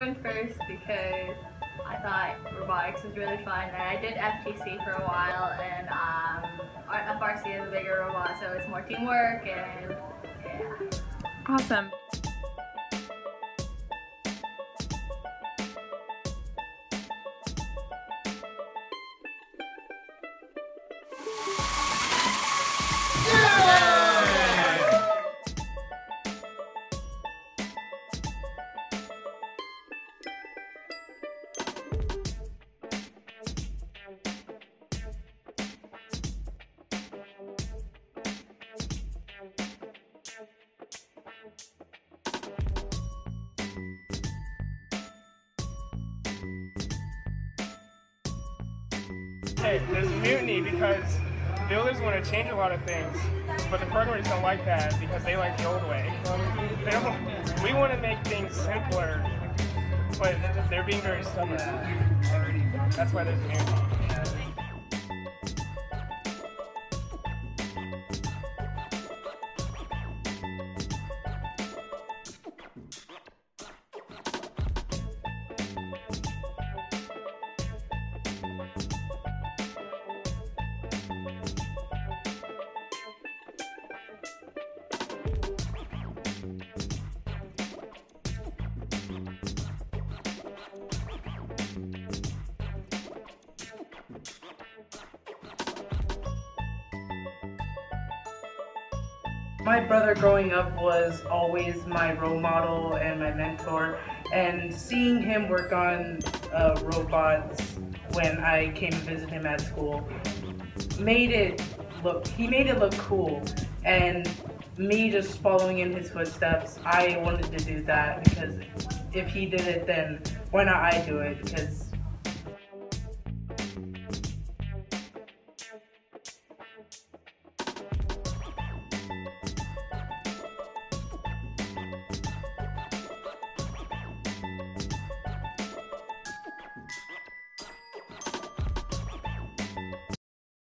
first because I thought robotics was really fun, and I did FTC for a while, and um, FRC is a bigger robot, so it's more teamwork, and yeah. Awesome. Hey, there's mutiny because builders want to change a lot of things, but the programmers don't like that because they like the old way. We want to make things simpler, but they're being very stubborn. That's why there's mutiny. My brother growing up was always my role model and my mentor, and seeing him work on uh, robots when I came to visit him at school made it look, he made it look cool. And me just following in his footsteps, I wanted to do that because if he did it, then why not I do it? Because